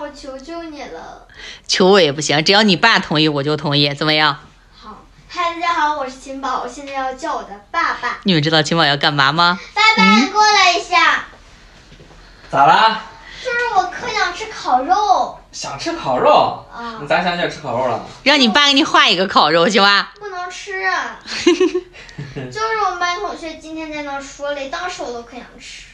我求求你了。求我也不行，只要你爸同意，我就同意，怎么样？好，嗨，大家好，我是秦宝，我现在要叫我的爸爸。你们知道秦宝要干嘛吗？爸爸，你过来一下。咋啦？就是我可想吃烤肉想吃烤肉？啊你，咋想起来吃烤肉了？让你爸给你画一个烤肉，行吧？不能吃啊。就是我们班同学今天在那说嘞，当时我都可想吃，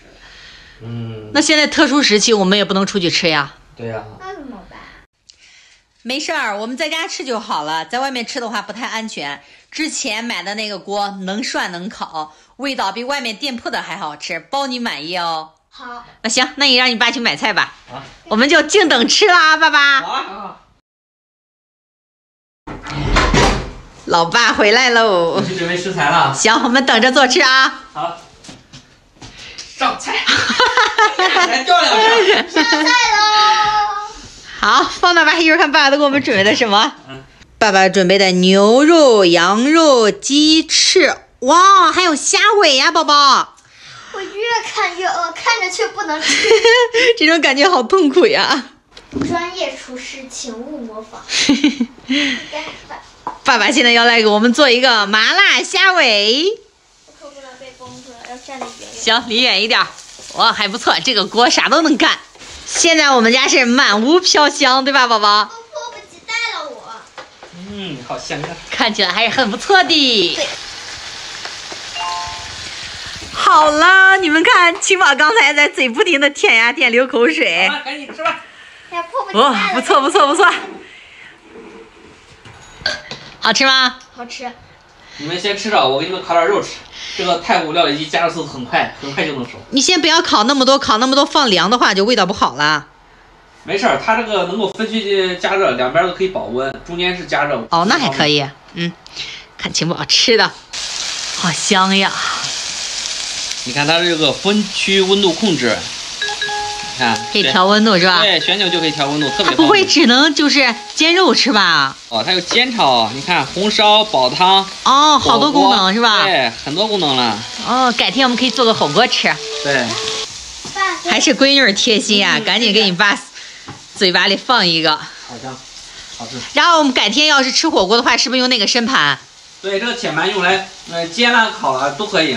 嗯，那现在特殊时期，我们也不能出去吃呀。对呀、那怎么办？没事儿，我们在家吃就好了，在外面吃的话不太安全。之前买的那个锅能涮能烤，味道比外面店铺的还好吃，包你满意哦。好，那行，那你让你爸去买菜吧，啊，我们就静等吃啦，爸爸。好啊，好啊，老爸回来喽我。去准备食材了。行，我们等着做吃啊。好，上菜，来掉两下。上菜喽！好，放那吧，一会儿看爸爸都给我们准备的什么。嗯爸爸准备的牛肉、羊肉、鸡翅，哇，还有虾尾呀，宝宝。我越看越饿，看着却不能吃。这种感觉好痛苦呀。专业厨师，请勿模仿。爸爸现在要来给我们做一个麻辣虾尾。我可不能被崩出来，要站得远远。行，离远一点。哇，还不错，这个锅啥都能干。现在我们家是满屋飘香，对吧，宝宝？都迫不及待了，我。嗯，好香啊！看起来还是很不错的。对。好了，你们看，青宝刚才在嘴不停的舔呀舔，流口水。赶紧吃吧。哎，迫不及哦待，了。不错不错不错。好吃吗？好吃。你们先吃着，我给你们烤点肉吃。这个太古料理机加热速度很快，很快就能熟。你先不要烤那么多，烤那么多放凉的话就味道不好了。没事儿，它这个能够分区加热，两边都可以保温，中间是加热。哦，那还可。以。嗯，看青宝吃的，好香呀。你看它这个分区温度控制，你看可以调温度是吧？对，旋钮就可以调温度，特别它不会只能就是煎肉吃吧？哦，它有煎炒，你看红烧、煲汤，哦，好多功能是吧？对，很多功能了。哦，改天我们可以做个火锅吃。对，爸，还是闺女儿贴心呀、嗯赶紧给你爸嘴巴里放一个。好香，好吃。然后我们改天要是吃火锅的话，是不是用那个深盘？对，这个铁盘用来呃煎了、烤了都可以。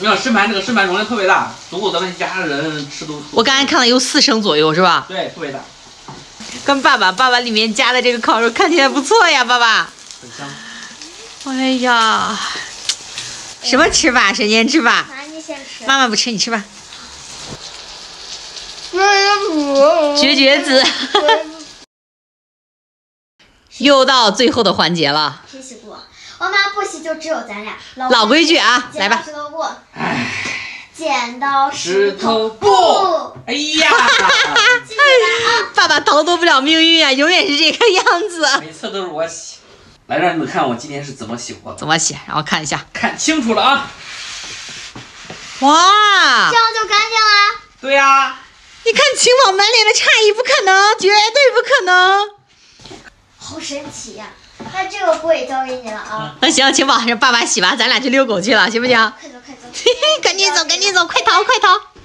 你要深盘，这个深盘容量特别大，足够咱们一家人吃都。我刚才看了有四升左右是吧？对，特别大，跟爸爸，爸爸里面加的这个烤肉看起来不错呀，爸爸。很香。哎呀，什么吃法？神仙吃法？妈，你先吃。妈妈不吃，你吃吧。绝绝绝子。又到最后的环节了，谁洗锅？我妈不洗，就只有咱俩。老老规矩啊，来吧。石头布。剪刀石石头头布布。哎呀！爸爸逃脱不了命运啊，永远是这个样子。每次都是我洗。来，让你们看我今天是怎么洗过的，怎么洗？然后看一下。看清楚了啊！哇这，样就干净了。对呀、你看秦宝满脸的诧异，不可能，绝对不可能。好神奇呀、那这个锅也交给你了啊！那行，秦宝让爸爸洗吧，咱俩去遛狗去了，行不行？赶紧走，赶紧走，快逃，快逃！